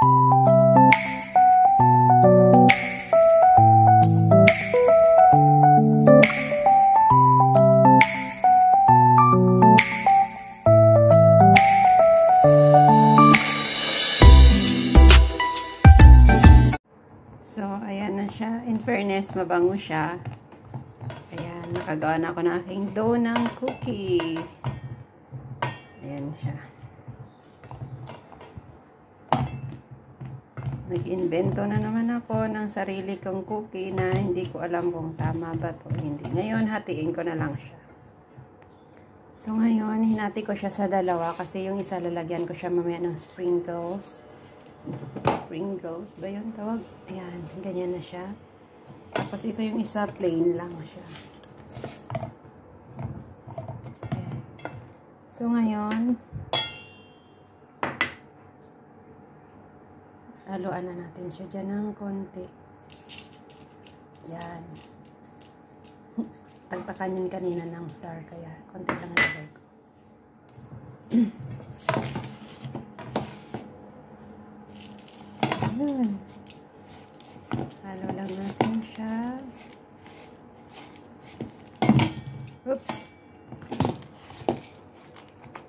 So, ayan na siya. In fairness, mabango siya. Ayan, nakagawa na ako ng aking dough ng cookie. Ayan siya. Nag-invento na naman ako ng sarili kong cookie na hindi ko alam kung tama ba to hindi. Ngayon, hatiin ko na lang siya. So, ngayon, hinati ko siya sa dalawa kasi yung isa lalagyan ko siya mamaya ng sprinkles. Sprinkles ba yun tawag? Ayan, ganyan na siya. Tapos ito yung isa, plain lang siya. Ayan. So, ngayon, haluan na natin siya dyan ng konti. Yan. Tagtakan yun kanina ng flour, kaya konti lang nilagay ko. Ayan. Halo lang natin siya. Oops.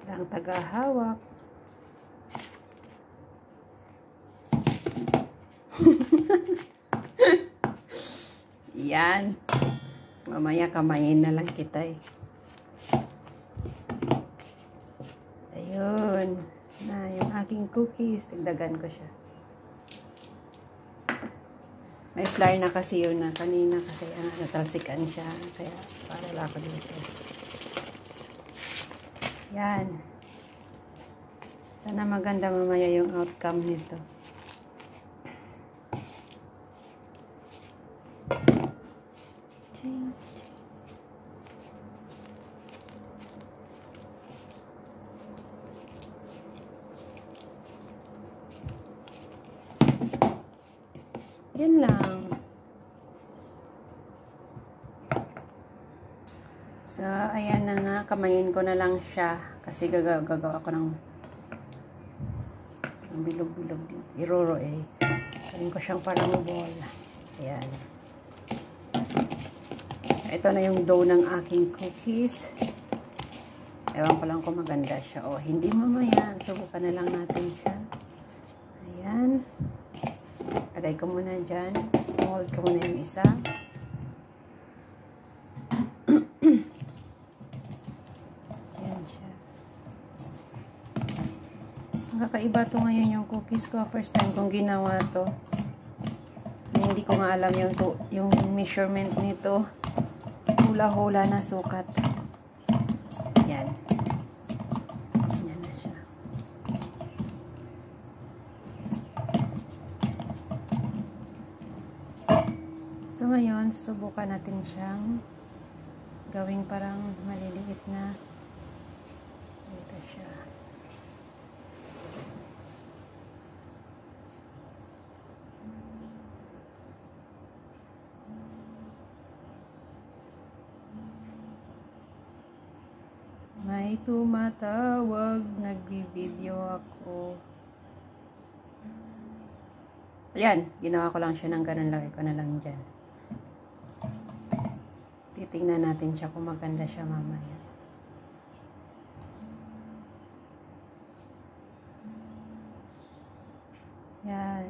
Lang tagahawak. Yan. Mamaya kamayin na lang kita eh. Ayun. Na, yung aking cookies. Tigdagan ko siya. May flour na kasi yun na kanina kasi ano, natalsikan siya. Kaya para lang ako dito. Yan. Sana maganda mamaya yung outcome nito. Yan lang. So, ayan na nga. Kamayin ko na lang siya. Kasi gagawa, gagawa ko ng bilog-bilog dito. Iroro eh. Kain ko siyang parang ball. Ayan. Ito na yung dough ng aking cookies. Ewan ko lang kung maganda siya. O, hindi mamaya. Subukan na lang natin siya. Lagay ko muna dyan. Mold ko muna yung isa. Ayan siya. Nakakaiba to ngayon yung cookies ko. First time kong ginawa to. Hindi ko nga alam yung, to, yung measurement nito. Hula-hula na sukat. So ngayon, susubukan natin siyang gawing parang maliliit na dito siya. May tumatawag, nagbibideo ako. Ayan, ginawa ko lang siya ng ganun, lagay ko na lang dyan. Titingnan natin siya kung maganda siya mamaya. Yan.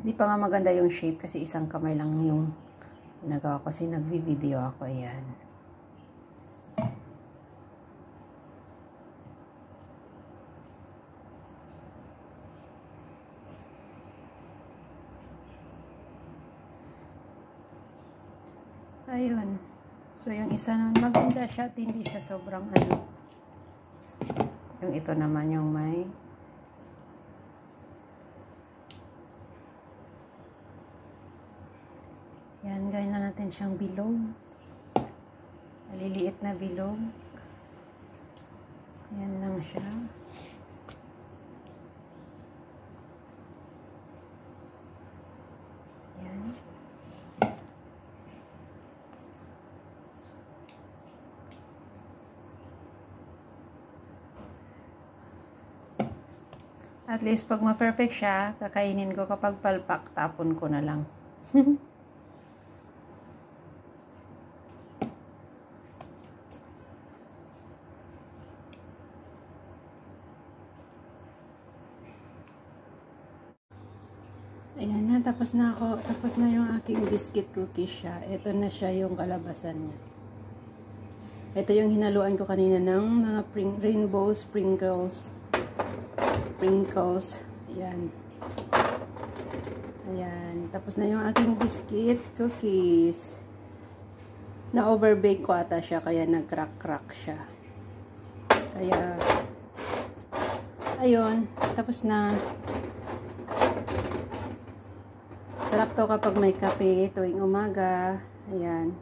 Hindi pa nga maganda yung shape kasi isang kamay lang yung ginagawa ko kasi nagvi-video ako. Ayan. Ayun. So, yung isa naman, maganda siya at hindi siya sobrang ano. Yung ito naman yung may Yan, gawin na natin siyang bilog. Maliliit na bilog. Yan lang siya. Yan. At least pag ma-perfect siya, kakainin ko kapag palpak, tapon ko na lang. Ayan na, tapos na ako. Tapos na yung aking biscuit cookies siya. Ito na siya yung kalabasan niya. Ito yung hinaluan ko kanina ng mga rainbow sprinkles. Sprinkles. Ayan. Ayan. Tapos na yung aking biscuit cookies. Na-overbake ko ata siya, kaya nag-crack-crack siya. Kaya, ayun. Tapos na. Sarap to kapag may kape tuwing umaga. Ayan.